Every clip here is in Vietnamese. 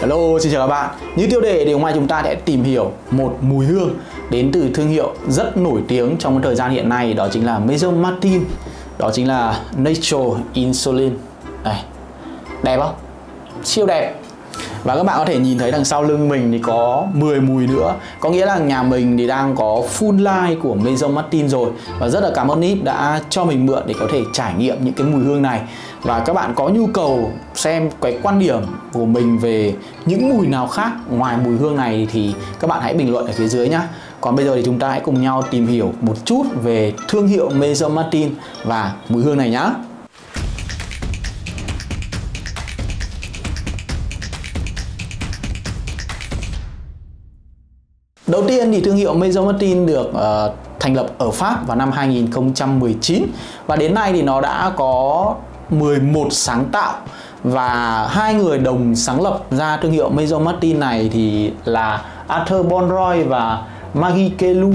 Hello, xin chào các bạn. Như tiêu đề thì hôm nay chúng ta sẽ tìm hiểu một mùi hương đến từ thương hiệu rất nổi tiếng trong thời gian hiện nay đó chính là Maison Martin. Đó chính là Natural Insulin. Đây. Đẹp không? Siêu đẹp. Và các bạn có thể nhìn thấy đằng sau lưng mình thì có 10 mùi nữa Có nghĩa là nhà mình thì đang có full line của Maison Martin rồi Và rất là cảm ơn Nip đã cho mình mượn để có thể trải nghiệm những cái mùi hương này và các bạn có nhu cầu xem cái quan điểm của mình về những mùi nào khác ngoài mùi hương này Thì các bạn hãy bình luận ở phía dưới nhé còn bây giờ thì chúng ta hãy cùng nhau tìm hiểu một chút về thương hiệu Maison Martin và mùi hương này nhé Đầu tiên thì thương hiệu Maison Martin được uh, thành lập ở Pháp vào năm 2019 và đến nay thì nó đã có 11 sáng tạo và hai người đồng sáng lập ra thương hiệu Maison Martin này thì là Arthur Bonroy và Maggie Kelu.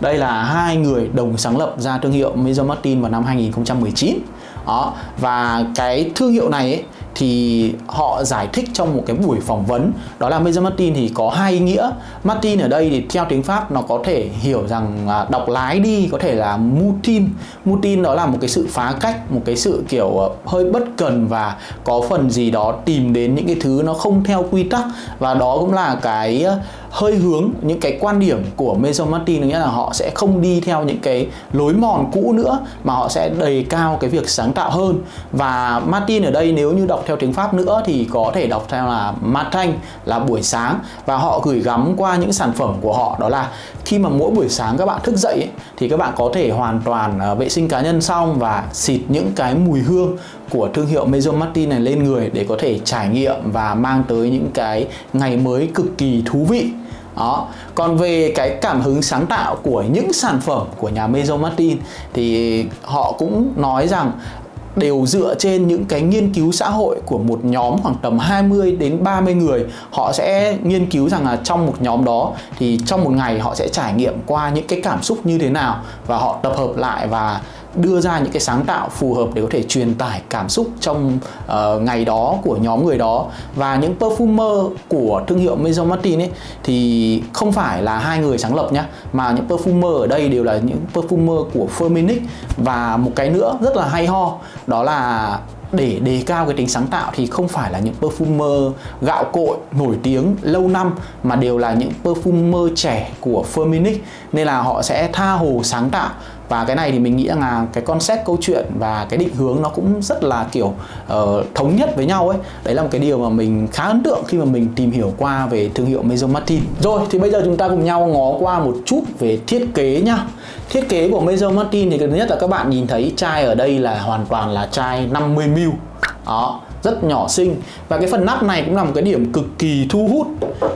Đây là hai người đồng sáng lập ra thương hiệu Maison Martin vào năm 2019. Đó, và cái thương hiệu này ấy, thì họ giải thích trong một cái buổi phỏng vấn. Đó là Major Martin thì có hai ý nghĩa. Martin ở đây thì theo tiếng Pháp nó có thể hiểu rằng à, đọc lái đi có thể là mutin mutin đó là một cái sự phá cách, một cái sự kiểu ờ, hơi bất cần và có phần gì đó tìm đến những cái thứ nó không theo quy tắc. Và đó cũng là cái ờ, hơi hướng, những cái quan điểm của Maison Martin nghĩa là họ sẽ không đi theo những cái lối mòn cũ nữa, mà họ sẽ đầy cao cái việc sáng tạo hơn. Và Martin ở đây nếu như đọc theo tiếng Pháp nữa thì có thể đọc theo là matin là buổi sáng. Và họ gửi gắm qua những sản phẩm của họ đó là khi mà mỗi buổi sáng các bạn thức dậy ấy, thì các bạn có thể hoàn toàn uh, vệ sinh cá nhân xong và xịt những cái mùi hương của thương hiệu Maison Martin này lên người để có thể trải nghiệm và mang tới những cái ngày mới cực kỳ thú vị. Đó. Còn về cái cảm hứng sáng tạo của những sản phẩm của nhà Maison Martin thì họ cũng nói rằng đều dựa trên những cái nghiên cứu xã hội của một nhóm khoảng tầm 20 đến 30 người. Họ sẽ nghiên cứu rằng là trong một nhóm đó thì trong một ngày họ sẽ trải nghiệm qua những cái cảm xúc như thế nào và họ tập hợp lại và đưa ra những cái sáng tạo phù hợp để có thể truyền tải cảm xúc trong uh, ngày đó của nhóm người đó. Và những perfumer của thương hiệu Maison Martin ấy thì không phải là hai người sáng lập nhá mà những perfumer ở đây đều là những perfumer của Firmenich và một cái nữa rất là hay ho đó là để đề cao cái tính sáng tạo thì không phải là những perfumer gạo cội nổi tiếng lâu năm mà đều là những perfumer trẻ của Firmenich nên là họ sẽ tha hồ sáng tạo và cái này thì mình nghĩ rằng là cái concept câu chuyện và cái định hướng nó cũng rất là kiểu uh, thống nhất với nhau ấy. Đấy là một cái điều mà mình khá ấn tượng khi mà mình tìm hiểu qua về thương hiệu Maison Martin. Rồi thì bây giờ chúng ta cùng nhau ngó qua một chút về thiết kế nhá. Thiết kế của Maison Martin thì thứ nhất là các bạn nhìn thấy chai ở đây là hoàn toàn là chai 50ml đó rất nhỏ xinh. Và cái phần nắp này cũng là một cái điểm cực kỳ thu hút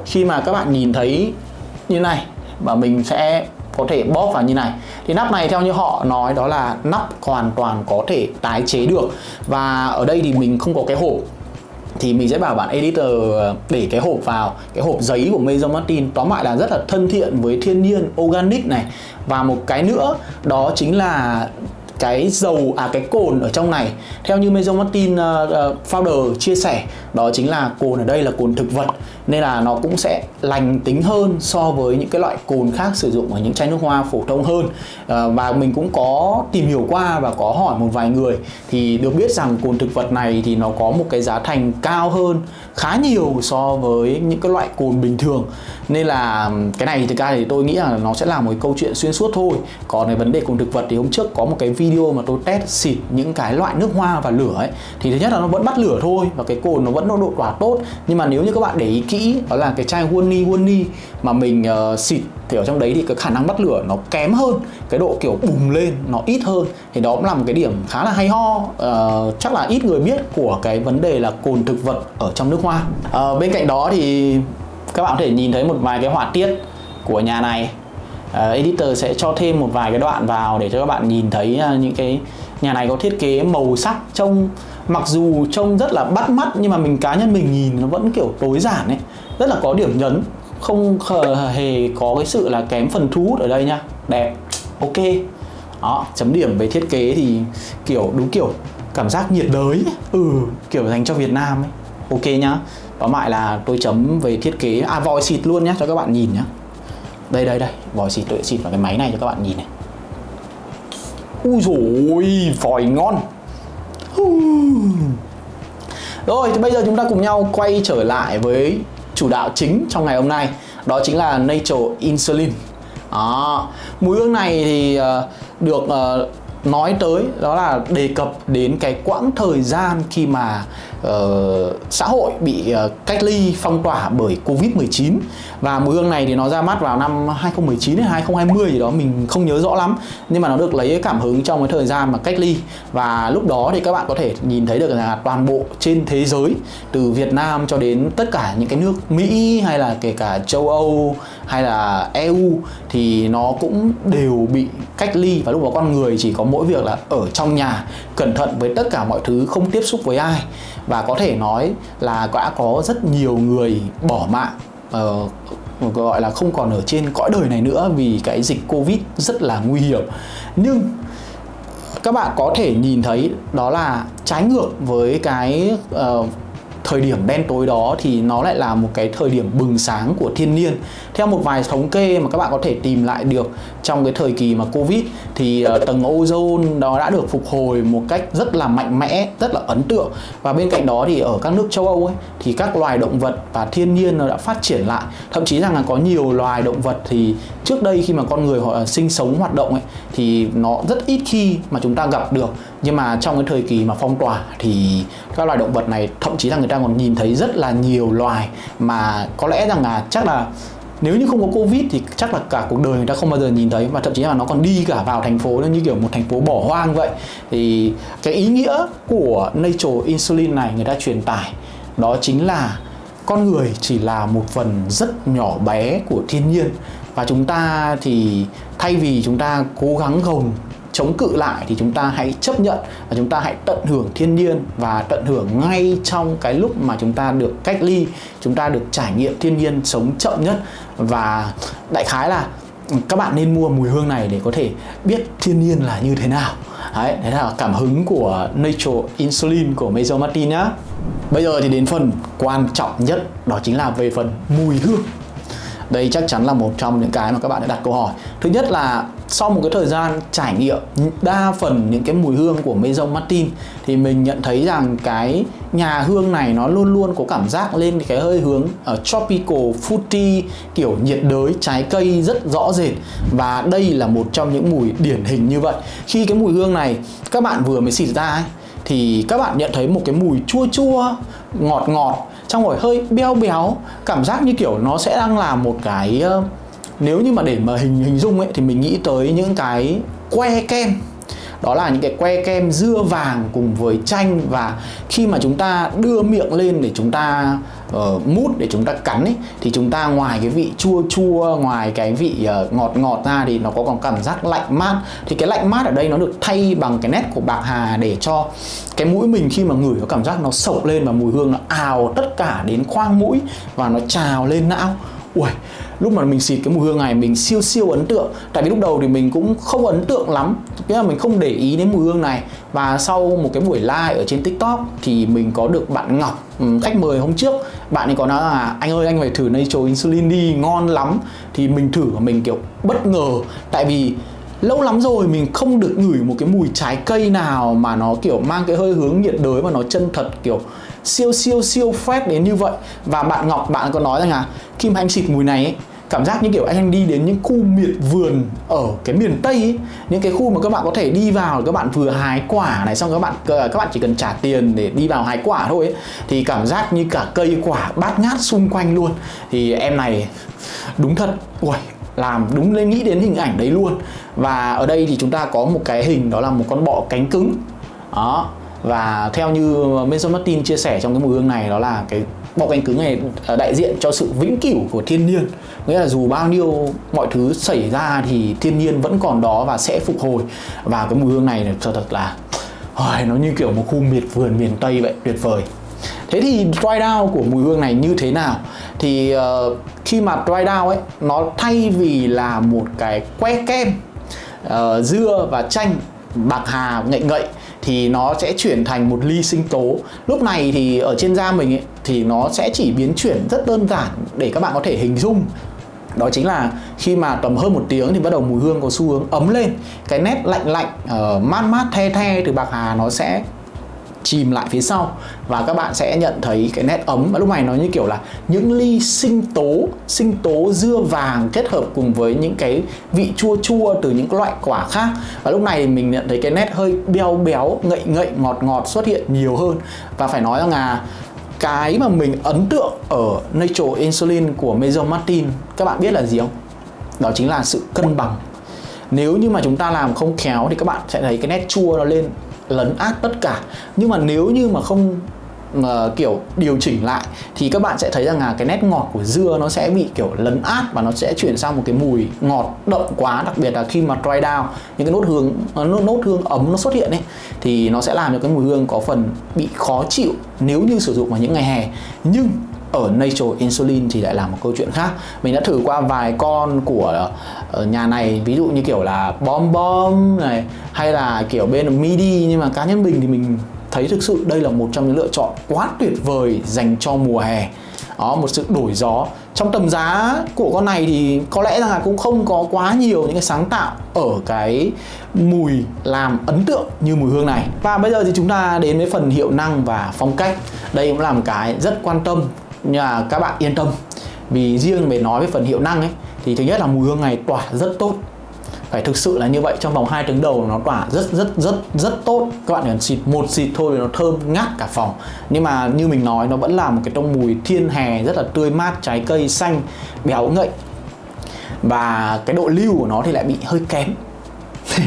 khi mà các bạn nhìn thấy như này. Và mình sẽ có thể bóp vào như này. Thì nắp này theo như họ nói đó là nắp hoàn toàn có thể tái chế được. Và ở đây thì mình không có cái hộp. Thì mình sẽ bảo bạn editor ờ, để cái hộp vào, cái hộp giấy của Maison Martin. Tóm lại là rất là thân thiện với thiên nhiên, organic này. Và một cái nữa, đó chính là cái dầu à cái cồn ở trong này. Theo như Maison Martin uh, uh, founder chia sẻ đó chính là cồn ở đây là cồn thực vật nên là nó cũng sẽ lành tính hơn so với những cái loại cồn khác sử dụng ở những chai nước hoa phổ thông hơn. Uh, và mình cũng có tìm hiểu qua và có hỏi một vài người. Thì được biết rằng cồn thực vật này thì nó có một cái giá thành cao hơn khá nhiều so với những cái loại cồn bình thường. Nên là cái này thì thực ra thì tôi nghĩ là nó sẽ là một câu chuyện xuyên suốt thôi. Còn cái vấn đề cồn thực vật thì hôm trước có một cái video Video mà tôi test xịt những cái loại nước hoa và lửa ấy thì thứ nhất là nó vẫn bắt lửa thôi và cái cồn nó vẫn nó độ tỏa tốt. Nhưng mà nếu như các bạn để ý kỹ đó là cái chai Wonny Wonny mà mình uh, xịt thì ở trong đấy thì cái khả năng bắt lửa nó kém hơn cái độ kiểu bùng lên nó ít hơn. Thì đó cũng là một cái điểm khá là hay ho uh, chắc là ít người biết của cái vấn đề là cồn thực vật ở trong nước hoa. Uh, bên cạnh đó thì các bạn có thể nhìn thấy một vài cái họa tiết của nhà này. Ờ, editor sẽ cho thêm một vài cái đoạn vào để cho các bạn nhìn thấy uh, những cái nhà này có thiết kế màu sắc trông mặc dù trông rất là bắt mắt nhưng mà mình cá nhân mình nhìn nó vẫn kiểu tối giản ấy. Rất là có điểm nhấn không hề có cái sự là kém phần thu hút ở đây nha. Đẹp ok. Đó chấm điểm về thiết kế thì kiểu đúng kiểu cảm giác nhiệt đới ừ kiểu dành cho Việt Nam ấy. Ok nhá. Tóm lại là tôi chấm về thiết kế à vòi xịt luôn nhá cho các bạn nhìn nhá đây đây đây. Vòi xịt tôi xịt vào cái máy này cho các bạn nhìn này. Ui rồi vòi ngon. Rồi thì bây giờ chúng ta cùng nhau quay trở lại với chủ đạo chính trong ngày hôm nay. Đó chính là Nature Insulin. Đó. mùi hương này thì uh, được uh, nói tới đó là đề cập đến cái quãng thời gian khi mà uh, xã hội bị uh, cách ly phong tỏa bởi Covid-19 và mùi hương này thì nó ra mắt vào năm 2019 hay 2020 gì đó mình không nhớ rõ lắm. Nhưng mà nó được lấy cảm hứng trong cái thời gian mà cách ly. Và lúc đó thì các bạn có thể nhìn thấy được là toàn bộ trên thế giới từ Việt Nam cho đến tất cả những cái nước Mỹ hay là kể cả châu Âu hay là EU thì nó cũng đều bị cách ly. Và lúc đó con người chỉ có mỗi việc là ở trong nhà cẩn thận với tất cả mọi thứ không tiếp xúc với ai và có thể nói là đã có rất nhiều người bỏ mạng uh, gọi là không còn ở trên cõi đời này nữa vì cái dịch covid rất là nguy hiểm. Nhưng các bạn có thể nhìn thấy đó là trái ngược với cái uh, thời điểm đen tối đó thì nó lại là một cái thời điểm bừng sáng của thiên nhiên. Theo một vài thống kê mà các bạn có thể tìm lại được trong cái thời kỳ mà covid thì uh, tầng ozone đó đã được phục hồi một cách rất là mạnh mẽ rất là ấn tượng. Và bên cạnh đó thì ở các nước châu âu ấy thì các loài động vật và thiên nhiên nó đã phát triển lại. Thậm chí rằng là có nhiều loài động vật thì trước đây khi mà con người họ ờ, sinh sống hoạt động ấy thì nó rất ít khi mà chúng ta gặp được nhưng mà trong cái thời kỳ mà phong tỏa thì các loài động vật này, thậm chí là người ta còn nhìn thấy rất là nhiều loài mà có lẽ rằng là chắc là nếu như không có covid thì chắc là cả cuộc đời người ta không bao giờ nhìn thấy và thậm chí là nó còn đi cả vào thành phố như kiểu một thành phố bỏ hoang vậy. Thì cái ý nghĩa của nature insulin này người ta truyền tải, đó chính là con người chỉ là một phần rất nhỏ bé của thiên nhiên. Và chúng ta thì thay vì chúng ta cố gắng gồng chống cự lại thì chúng ta hãy chấp nhận và chúng ta hãy tận hưởng thiên nhiên và tận hưởng ngay trong cái lúc mà chúng ta được cách ly, chúng ta được trải nghiệm thiên nhiên sống chậm nhất. Và đại khái là các bạn nên mua mùi hương này để có thể biết thiên nhiên là như thế nào. Đấy đấy là cảm hứng của Nature Insulin của Maison Martin nhá. Bây giờ thì đến phần quan trọng nhất, đó chính là về phần mùi hương. Đây chắc chắn là một trong những cái mà các bạn đã đặt câu hỏi. Thứ nhất là sau một cái thời gian trải nghiệm đa phần những cái mùi hương của Maison Martin thì mình nhận thấy rằng cái nhà hương này nó luôn luôn có cảm giác lên cái hơi hướng ở uh, tropical fruity kiểu nhiệt đới trái cây rất rõ rệt. Và đây là một trong những mùi điển hình như vậy. Khi cái mùi hương này các bạn vừa mới xịt ra ấy, thì các bạn nhận thấy một cái mùi chua chua ngọt ngọt trong rồi hơi béo béo cảm giác như kiểu nó sẽ đang là một cái uh, nếu như mà để mà hình hình dung ấy thì mình nghĩ tới những cái que kem. Đó là những cái que kem dưa vàng cùng với chanh và khi mà chúng ta đưa miệng lên để chúng ta uh, mút để chúng ta cắn ấy thì chúng ta ngoài cái vị chua chua ngoài cái vị uh, ngọt ngọt ra thì nó có còn cảm giác lạnh mát. Thì cái lạnh mát ở đây nó được thay bằng cái nét của bạc hà để cho cái mũi mình khi mà ngửi có cảm giác nó sộc lên và mùi hương nó ào tất cả đến khoang mũi và nó trào lên não. Ui lúc mà mình xịt cái mùi hương này, mình siêu siêu ấn tượng. Tại vì lúc đầu thì mình cũng không ấn tượng lắm. Nghĩa là mình không để ý đến mùi hương này. Và sau một cái buổi live ở trên tiktok thì mình có được bạn ngọc ừ, khách mời hôm trước. Bạn ấy có nói là, anh ơi, anh phải thử natural insulin đi, ngon lắm. Thì mình thử và mình, kiểu, bất ngờ. Tại vì lâu lắm rồi mình không được ngửi một cái mùi trái cây nào mà nó, kiểu, mang cái hơi hướng nhiệt đới và nó chân thật, kiểu siêu siêu siêu phét đến như vậy. Và bạn Ngọc bạn có nói rằng là khi mà anh xịt mùi này ấy, cảm giác như kiểu anh đi đến những khu miệt vườn ở cái miền tây ấy, những cái khu mà các bạn có thể đi vào các bạn vừa hái quả này xong các bạn các bạn chỉ cần trả tiền để đi vào hái quả thôi ấy. thì cảm giác như cả cây quả bát ngát xung quanh luôn. Thì em này đúng thật ui làm đúng lên nghĩ đến hình ảnh đấy luôn. Và ở đây thì chúng ta có một cái hình đó là một con bọ cánh cứng. Đó và theo như Mason Martin chia sẻ trong cái mùi hương này đó là cái bọ cánh cứng này à, đại diện cho sự vĩnh cửu của thiên nhiên. Nghĩa là dù bao nhiêu mọi thứ xảy ra thì thiên nhiên vẫn còn đó và sẽ phục hồi. Và cái mùi hương này thật thật là Ôi, nó như kiểu một khu miệt vườn miền Tây vậy tuyệt vời. Thế thì dry down của mùi hương này như thế nào? Thì uh, khi mà dry down ấy nó thay vì là một cái que kem uh, dưa và chanh bạc hà ngậy ngậy thì nó sẽ chuyển thành một ly sinh tố. Lúc này thì ở trên da mình ấy, thì nó sẽ chỉ biến chuyển rất đơn giản để các bạn có thể hình dung. Đó chính là khi mà tầm hơn một tiếng thì bắt đầu mùi hương có xu hướng ấm lên. Cái nét lạnh lạnh uh, mát mát the the từ bạc hà nó sẽ chìm lại phía sau. Và các bạn sẽ nhận thấy cái nét ấm. Và lúc này nó như kiểu là những ly sinh tố sinh tố dưa vàng kết hợp cùng với những cái vị chua chua từ những loại quả khác. Và lúc này mình nhận thấy cái nét hơi béo béo, ngậy ngậy, ngọt ngọt xuất hiện nhiều hơn. Và phải nói rằng là cái mà mình ấn tượng ở Natural Insulin của Maison Martin, các bạn biết là gì không? Đó chính là sự cân bằng. Nếu như mà chúng ta làm không khéo thì các bạn sẽ thấy cái nét chua nó lên lấn át tất cả. Nhưng mà nếu như mà không mà kiểu điều chỉnh lại thì các bạn sẽ thấy rằng là cái nét ngọt của dưa nó sẽ bị kiểu lấn át và nó sẽ chuyển sang một cái mùi ngọt đậm quá đặc biệt là khi mà dry down những cái nốt hương ờ, nốt, nốt hương ấm nó xuất hiện ấy thì nó sẽ làm cho cái mùi hương có phần bị khó chịu nếu như sử dụng vào những ngày hè. Nhưng ở Natural Insulin thì lại là một câu chuyện khác. Mình đã thử qua vài con của ở nhà này, ví dụ như kiểu là bom bom này, hay là kiểu bên midi nhưng mà cá nhân mình thì mình thấy thực sự đây là một trong những lựa chọn quá tuyệt vời dành cho mùa hè. Đó, một sự đổi gió. Trong tầm giá của con này thì có lẽ rằng là cũng không có quá nhiều những cái sáng tạo ở cái mùi làm ấn tượng như mùi hương này. Và bây giờ thì chúng ta đến với phần hiệu năng và phong cách. Đây cũng là một cái rất quan tâm nhưng mà các bạn yên tâm. Vì riêng về nói về phần hiệu năng ấy, thì thứ nhất là mùi hương này tỏa rất tốt. Phải thực sự là như vậy, trong vòng 2 tiếng đầu nó tỏa rất rất rất rất tốt. Các bạn chỉ cần xịt một xịt thôi thì nó thơm ngát cả phòng. Nhưng mà như mình nói, nó vẫn là một cái tông mùi thiên hè, rất là tươi mát, trái cây xanh, béo ngậy. Và cái độ lưu của nó thì lại bị hơi kém.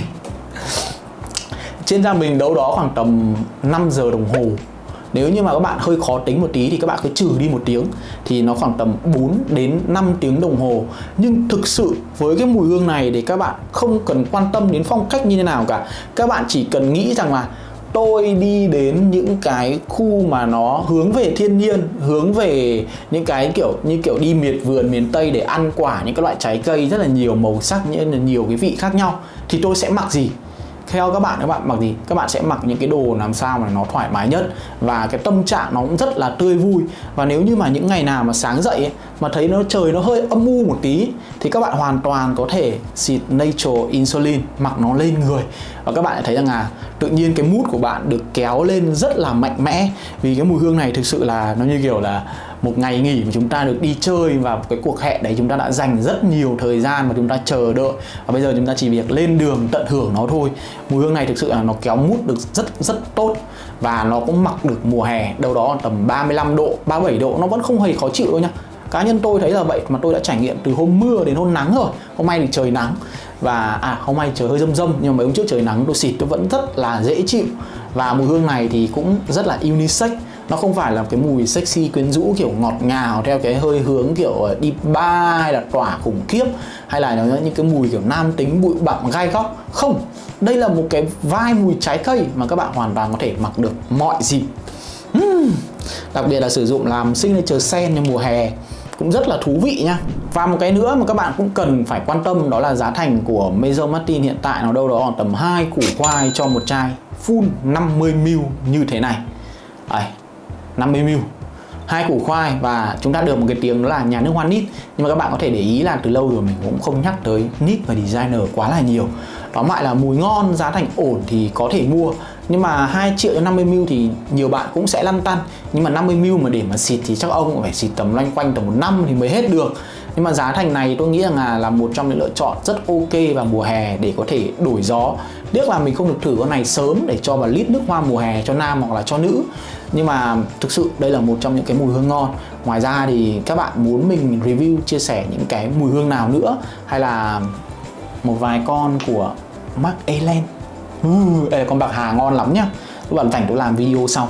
Trên da mình đâu đó khoảng tầm 5 giờ đồng hồ nếu như mà các bạn hơi khó tính một tí thì các bạn cứ trừ đi một tiếng thì nó khoảng tầm 4 đến 5 tiếng đồng hồ. Nhưng thực sự với cái mùi hương này thì các bạn không cần quan tâm đến phong cách như thế nào cả. Các bạn chỉ cần nghĩ rằng là tôi đi đến những cái khu mà nó hướng về thiên nhiên, hướng về những cái kiểu như kiểu đi miệt vườn, miền tây để ăn quả, những cái loại trái cây rất là nhiều màu sắc như là nhiều cái vị khác nhau thì tôi sẽ mặc gì? Theo các bạn các bạn mặc gì? Các bạn sẽ mặc những cái đồ làm sao mà nó thoải mái nhất và cái tâm trạng nó cũng rất là tươi vui. Và nếu như mà những ngày nào mà sáng dậy ấy, mà thấy nó trời nó hơi âm u một tí thì các bạn hoàn toàn có thể xịt Natural Insulin mặc nó lên người. Và các bạn thấy rằng là tự nhiên cái mút của bạn được kéo lên rất là mạnh mẽ. Vì cái mùi hương này thực sự là nó như kiểu là một ngày nghỉ mà chúng ta được đi chơi và cái cuộc hẹn đấy, chúng ta đã dành rất nhiều thời gian mà chúng ta chờ đợi. Và bây giờ chúng ta chỉ việc lên đường tận hưởng nó thôi. Mùi hương này thực sự là nó kéo mút được rất rất tốt. Và nó cũng mặc được mùa hè, đâu đó tầm 35 độ 37 độ. Nó vẫn không hề khó chịu đâu nhá cá nhân tôi thấy là vậy, mà tôi đã trải nghiệm từ hôm mưa đến hôm nắng rồi. Hôm nay thì trời nắng. Và à hôm nay trời hơi râm râm, nhưng mà mấy hôm trước trời nắng tôi xịt tôi vẫn rất là dễ chịu. Và mùi hương này thì cũng rất là unisex nó không phải là cái mùi sexy quyến rũ kiểu ngọt ngào theo cái hơi hướng kiểu ờ, đi ba hay là tỏa khủng khiếp hay là nó những cái mùi kiểu nam tính bụi bặm gai góc. Không đây là một cái vai mùi trái cây mà các bạn hoàn toàn có thể mặc được mọi dịp. Uhm. đặc biệt là sử dụng làm signature sen trong mùa hè cũng rất là thú vị nha. Và một cái nữa mà các bạn cũng cần phải quan tâm đó là giá thành của Maison Martin hiện tại nó đâu đó khoảng tầm 2 củ khoai cho một chai full 50ml như thế này. Đấy, 50ml hai củ khoai và chúng ta được một cái tiếng đó là nhà nước hoa nít. Nhưng mà các bạn có thể để ý là từ lâu rồi mình cũng không nhắc tới nít và designer quá là nhiều. Đó lại là mùi ngon, giá thành ổn thì có thể mua. Nhưng mà 2 triệu cho 50ml thì nhiều bạn cũng sẽ lăn tăn. Nhưng mà 50ml mà để mà xịt thì chắc ông phải xịt tầm loanh quanh tầm một năm thì mới hết được. Nhưng mà giá thành này tôi nghĩ rằng là là một trong những lựa chọn rất ok vào mùa hè để có thể đổi gió. Tiếc là mình không được thử con này sớm để cho vào lít nước hoa mùa hè cho nam hoặc là cho nữ nhưng mà thực sự đây là một trong những cái mùi hương ngon ngoài ra thì các bạn muốn mình review chia sẻ những cái mùi hương nào nữa hay là một vài con của Mark Ellen uh, ừ, con bạc hà ngon lắm nhá các bạn rảnh tôi làm video sau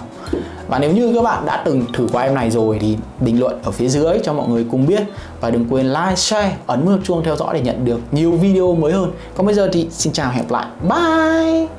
và nếu như các bạn đã từng thử qua em này rồi thì bình luận ở phía dưới cho mọi người cùng biết và đừng quên like, share, ấn nút chuông theo dõi để nhận được nhiều video mới hơn. Còn bây giờ thì xin chào hẹn gặp lại. Bye.